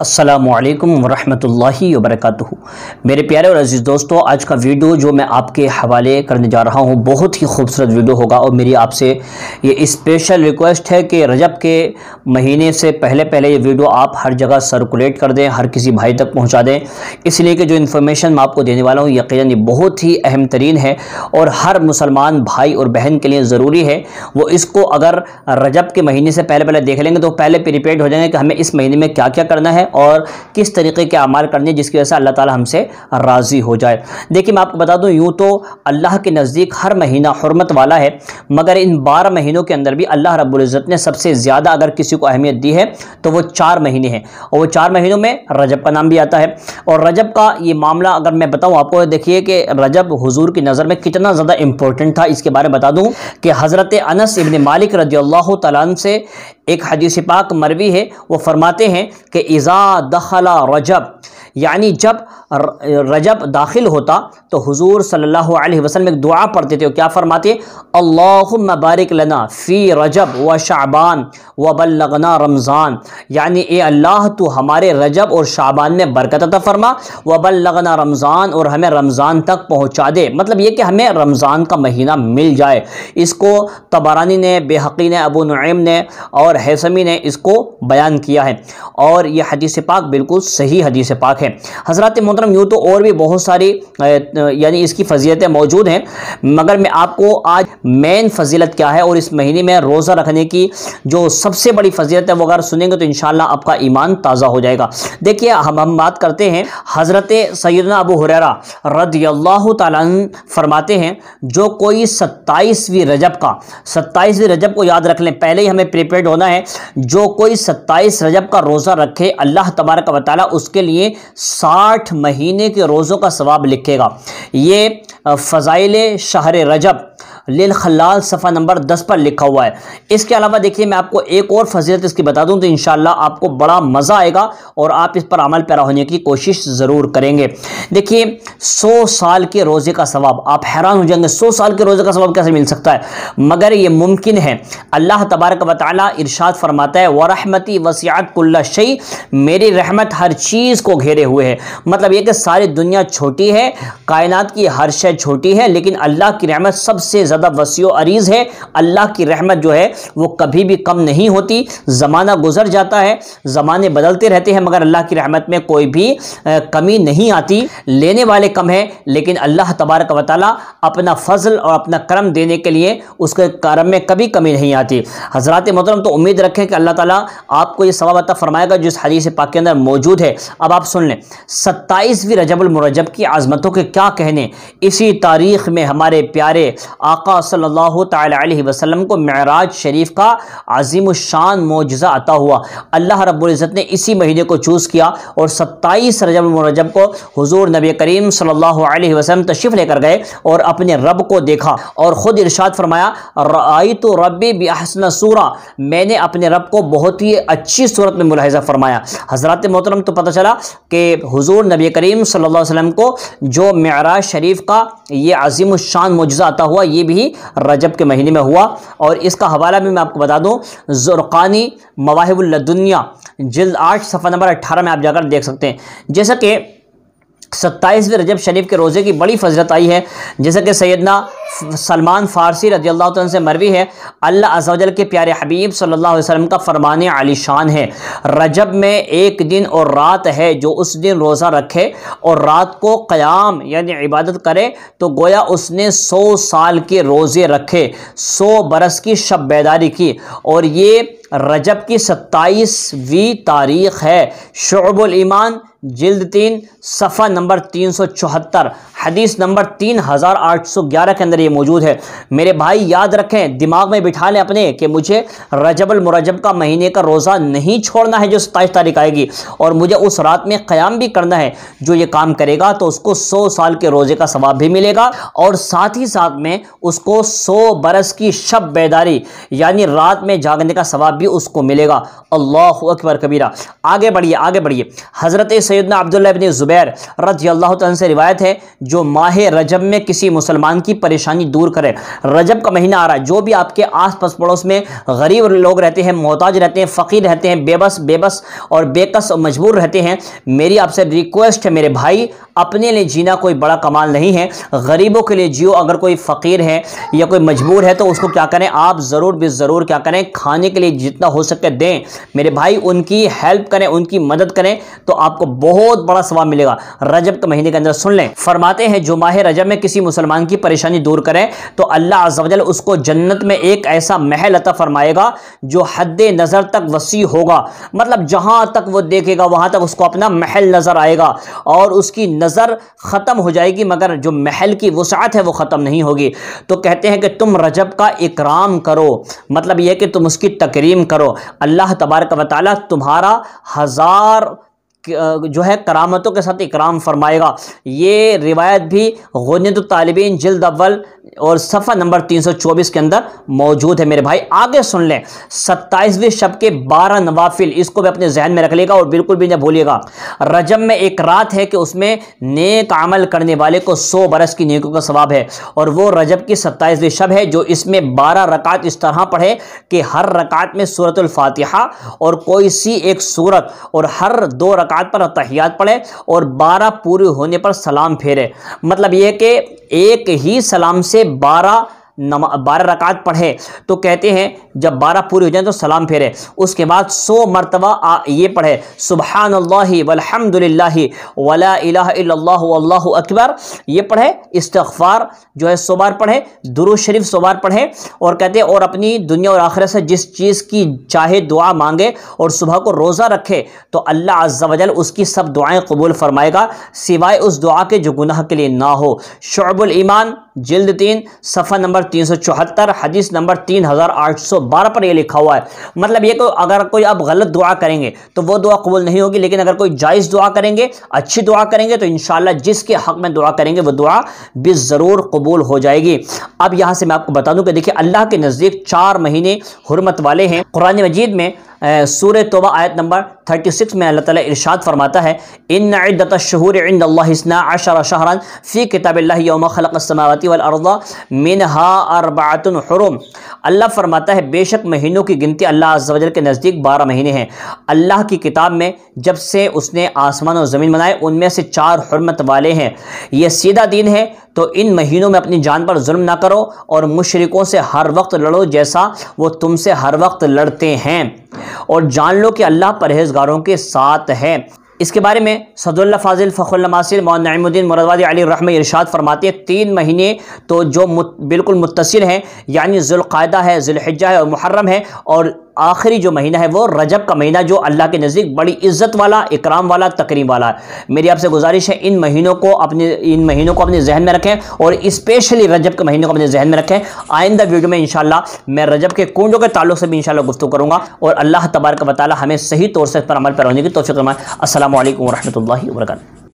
अस्सलाम वालेकुम वरहमतुल्लाहि वबरकातुहू मेरे प्यारे और अज़ीज़ दोस्तों, आज का वीडियो जो मैं आपके हवाले करने जा रहा हूँ, बहुत ही खूबसूरत वीडियो होगा और मेरी आपसे ये स्पेशल रिक्वेस्ट है कि रजब के महीने से पहले पहले ये वीडियो आप हर जगह सर्कुलेट कर दें, हर किसी भाई तक पहुँचा दें। इसलिए कि जो इन्फॉर्मेशन मैं आपको देने वाला हूँ यकीन बहुत ही अहम तरीन है और हर मुसलमान भाई और बहन के लिए ज़रूरी है। वो इसको अगर रजब के महीने से पहले पहले देख लेंगे तो पहले प्रिपेड हो जाएँगे कि हमें इस महीने में क्या क्या करना है और किस तरीके के अमाल करने जिसकी वजह से अल्लाह ताला हमसे राज़ी हो जाए। देखिए, मैं आपको बता दूँ, यूँ तो अल्लाह के नज़दीक हर महीना हरमत वाला है, मगर इन बारह महीनों के अंदर भी अल्लाह रब्ज़त ने सबसे ज़्यादा अगर किसी को अहमियत दी है तो वो चार महीने हैं। और वो चार महीनों में रजब का नाम भी आता है। और रजब का ये मामला अगर मैं बताऊँ आपको, देखिए कि रजब हुजूर की नज़र में कितना ज़्यादा इंपॉर्टेंट था। इसके बारे में बता दूँ कि हज़रत अनस इबन मालिक रज़ी तन से एक हदीस पाक मरवी है, वो फरमाते हैं कि इज़ा दखला रजब, यानी जब रजब दाखिल होता तो हुजूर सल्लल्लाहु अलैहि वसल्लम एक दुआ पढ़ते थे क्या फरमाते, अल्लाहुम्मा बारिक लना फ़ी रजब व शाबान व बल्लगना रमज़ान। यानी, ए अल्लाह तो हमारे रजब और शाबान में बरकत अता फरमा, व बल्लगना रमज़ान और हमें रमज़ान तक पहुँचा दे। मतलब ये कि हमें रमज़ान का महीना मिल जाए। इसको तबारानी ने, बेहकी ने, अबू नईम ने और हैसमी ने इसको बयान किया है। और यह हदीस पाक बिल्कुल सही हदीस पाक है। हज़रत मोहतरम यूँ तो और भी बहुत सारी यानी इसकी फजीलतें मौजूद हैं। मगर मैं आपको आज मेन फजीलत क्या है और इस महीने में रोज़ा रखने की जो सबसे बड़ी फजीलत है वो अगर सुनेंगे तो इन आपका ईमान ताज़ा हो जाएगा। देखिए, हम हम बात करते हैं हज़रत सैदना अबू हुररा रदी अल्लाह हैं, जो कोई सत्ताईसवीं रजब का, सत्ताईसवीं रजब को याद रख लें, पहले ही हमें प्रिपेयर होना है, जो कोई सत्ताईस रजब का रोज़ा रखे, अल्लाह तबारक वाली उसके लिए साठ महीने के रोज़ों का सवाब लिखेगा। ये फ़ज़ाइल शहर रजब लिल खलाल सफ़ा नंबर दस पर लिखा हुआ है। इसके अलावा देखिए, मैं आपको एक और फजीलत इसकी बता दूँ तो इन आपको बड़ा मज़ा आएगा और आप इस पर अमल पैरा होने की कोशिश ज़रूर करेंगे। देखिए, सौ साल के रोज़े का सवाब, आप हैरान हो जाएँगे, सौ साल के रोज़े का सवाब कैसे मिल सकता है? मगर ये मुमकिन है। अल्लाह तबारक वाली इरशाद फरमाता है वरहमती वसियात कुल्ला शई मेरी रहमत हर चीज़ को घेरे हुए है। मतलब ये कि सारी दुनिया छोटी है, कायनात की हर शय छोटी है, लेकिन अल्लाह की रहमत सबसे ज़्यादा वसी अरीज़ है, अल्लाह की रहमत जो है, वो कभी भी कम नहीं होती। ज़माना गुजर जाता है, ज़माने बदलते रहते हैं, मगर अल्लाह की रहमत में कोई भी कमी नहीं आती। लेने वाले कम है, लेकिन अल्लाह तबारक वाली अपना फजल और अपना करम देने के लिए उसके करम में कभी कमी नहीं आती। हज़रत मोहतरम तो उम्मीद रखें कि अल्लाह ताला आपको ये सवाब अता फरमाएगा, जो इस हदीस पाक के अंदर मौजूद है। अब आप सुन लें, सत्ताईसवीं रजबुलमरजब की आज़मतों के क्या कहने? इसी तारीख़ में हमारे प्यारे आका सल्लल्लाहु अलैहि वसल्लम को महराज शरीफ का अजीम शान मोजा अता हुआ। अल्लाह रब्ज़त ने इसी महीने को चूज़ किया और सत्ताईस रजब को हुजूर नबी करीम सल्लल्लाहु अलैहि वसल्लम तशरीफ़ लेकर गए और अपने रब को देखा और ख़ुद इरशाद फरमाया तो रबी बेहसन सूरा। मैंने अपने रब को बहुत ही अच्छी सूरत में मुलाजा फरमाया। हज़रत मोहतरम तो पता चला कि हुजूर नबी करीम सल्लल्लाहु अलैहि वसल्लम को जो महराज शरीफ का ये अजीम शान मुजज़ा आता हुआ, ये भी रजब के महीने में हुआ। और इसका हवाला भी मैं आपको बता दूँ, ज़ुरक़ानी मवाहिबुल्लदुनिया जल्द आठ सफ़ा नंबर अट्ठारह में आप जाकर देख सकते हैं। जैसा कि सत्ताईसवें रजब शरीफ के रोज़े की बड़ी फजरत आई है, जैसे कि सैदना सलमान फ़ारसी रज़ी अल्लाह से मरवी है। अल्लाह अजल के प्यारे हबीब सल्लल्लाहु अलैहि का फ़रमान आलिशान है। रजब में एक दिन और रात है जो उस दिन रोज़ा रखे और रात को क़याम यानी इबादत करे तो गोया उसने सौ साल के रोज़े रखे, सौ बरस की शब बेदारी की। और ये रजब की सत्ताईसवीं तारीख़ है। शुबुल ईमान, जिल्द तीन, सफ़ा नंबर तीन सौ चौहत्तर, हदीस नंबर तीन हज़ार आठ सौ ग्यारह के अंदर ये मौजूद है। मेरे भाई, याद रखें, दिमाग में बिठा लें अपने कि मुझे रजबल मुरजब का महीने का रोज़ा नहीं छोड़ना है जो सत्ताईस तारीख आएगी और मुझे उस रात में क़्याम भी करना है जो ये काम करेगा तो उसको सौ साल के रोज़े का सवाब भी मिलेगा और साथ ही साथ में उसको सौ बरस की शब बेदारी यानी रात में जागने का सवाब भी उसको मिलेगा। अल्लाह अकबर कबीरा। आगे बढ़िए आगे बढ़िए। हज़रत सैदना अब्दुल्ला बिन ज़ुबैर रज़ी अल्लाह से रिवायत है, जो माह रजब में किसी मुसलमान की परेशानी दूर करे। रजब का महीना आ रहा है। जो भी आपके आस पास पड़ोस में गरीब लोग रहते हैं, मोहताज रहते हैं, फ़कीर रहते हैं, बेबस बेबस और बेकस और मजबूर रहते हैं, मेरी आपसे रिक्वेस्ट है, मेरे भाई अपने लिए जीना कोई बड़ा कमाल नहीं है। गरीबों के लिए जियो अगर कोई फ़कीर है या कोई मजबूर है तो उसको क्या करें? आप ज़रूर भी ज़रूर क्या करें? खाने के लिए जितना हो सके दें। मेरे भाई, उनकी हेल्प करें, उनकी मदद करें तो आपको बहुत बड़ा सवाब मिलेगा। रजब के महीने के अंदर सुन लें। फरमाते हैं, जो माह रजब में किसी मुसलमान की परेशानी दूर करें तो अल्लाह अजल उसको जन्नत में एक ऐसा महल अता फरमाएगा, जो हद नज़र तक वसी होगा। मतलब जहाँ तक वो देखेगा, वहाँ तक उसको अपना महल नज़र आएगा और उसकी ख़त्म हो जाएगी, मगर जो महल की वसात है वो ख़त्म नहीं होगी। तो कहते हैं कि तुम रजब का इकराम करो मतलब यह कि तुम उसकी तकरीम करो। अल्लाह तबारक वाली तुम्हारा हज़ार जो है करामतों के साथ इकराम फरमाएगा। ये रिवायत भी गनीत तालबीन जल्द अव्वल और सफ़ा नंबर 324 के अंदर मौजूद है मेरे भाई। आगे सुन लें। सत्ताईसवीं शब के बारह नवाफिल, इसको भी अपने जहन में रख लेगा और बिल्कुल भी ना भूलिएगा। रजब में एक रात है कि उसमें नेक अमल करने वाले को सौ बरस की नेकों का सवाब है और वो रजब की सत्ताईसवीं शब है, जो इसमें बारह रकात इस तरह पढ़े कि हर रकात में सूरतुल्फातिहा और कोई सी एक सूरत और हर दो रकात पर तहियात पढ़े और बारह पूरे होने पर सलाम फेरे। मतलब यह कि एक ही सलाम से बारह नमा, बारह रकात पढ़े। तो कहते हैं, जब बारह पूरी हो जाए तो सलाम फेरे। उसके बाद सौ मरतबा ये पढ़े सुबहान वलहमदिल्ला वला अकबर। ये पढ़े इस्तफ़ार जो है सौ बार पढ़े दुरु शरीफ बार पढ़े, और कहते हैं, और अपनी दुनिया और आखिरत से जिस चीज़ की चाहे दुआ मांगे और सुबह को रोज़ा रखे तो अल्लाह अज्जल उसकी सब दुआएँ कबूल फरमाएगा, सिवाय उस दुआ के जो गुनाह के लिए ना हो। शुबुल ईमान जिल्द तीन सफ़ा नंबर तीन सौ चौहत्तर, हदीस नंबर तीन हज़ार आठ सौ बारह पर यह लिखा हुआ है। मतलब ये को अगर कोई आप गलत दुआ करेंगे तो वो दुआ कबूल नहीं होगी, लेकिन अगर कोई जायज़ दुआ करेंगे, अच्छी दुआ करेंगे तो इन जिसके हक में दुआ करेंगे, वो दुआ भी ज़रूर कबूल हो जाएगी। अब यहाँ से मैं आपको बता दूँ कि देखिए, अल्लाह के नज़दीक चार महीने हरमत वाले हैं। कुरान मजीद में सूर तोबा आयत नंबर 36 में अल्लाह ताला इरशाद फरमाता है इन इद्दत शहूर इंदल्लाहिस्ना अशर शहरन फ़ी किताबिल्लाह यौम खलक़ वल अर्दा मिनहा अरबातुन हुरुम। अल्लाह फरमाता है, बेशक महीनों की गिनती अल्लाह अज्जवजल के नज़दीक बारह महीने हैं। अल्लाह की किताब में जब से उसने आसमान और ज़मीन बनाए, उनमें से चार हरमत वाले हैं। यह सीधा दिन है तो इन महीनों में अपनी जान पर जुल्म ना करो और मुशरकों से हर वक्त लड़ो जैसा वो तुमसे हर वक्त लड़ते हैं। और जान लो कि अल्लाह परहेजगारों के साथ है। इसके बारे में सदुल्ला फाजिल फ़खुल्लमासिल नईमुद्दीन मुरदवादी अली रहम इरशाद फरमाते हैं तीन महीने तो जो मुत, बिल्कुल मुतसिल हैं यानी जुल्क़ायदा है जुल्हजा है और मुहर्रम है और आखिरी जो महीना है वो रजब का महीना, जो अल्लाह के नज़दीक बड़ी इज़्ज़त वाला, इकराम वाला, तकरीम वाला है। मेरी आपसे गुजारिश है, इन महीनों को अपने, इन महीनों को अपने जहन में रखें और स्पेशली रजब के महीनों को अपने जहन में रखें। आइंदा वीडियो में इंशाल्लाह मैं रजब के कुंडों के ताल्लुक से भी इंशाल्लाह गुफ्तु करूँगा और अल्लाह तबारक वाली हमें सही तौर से पर अमल पर होने की तोफ़ी असल वरहमल वर्का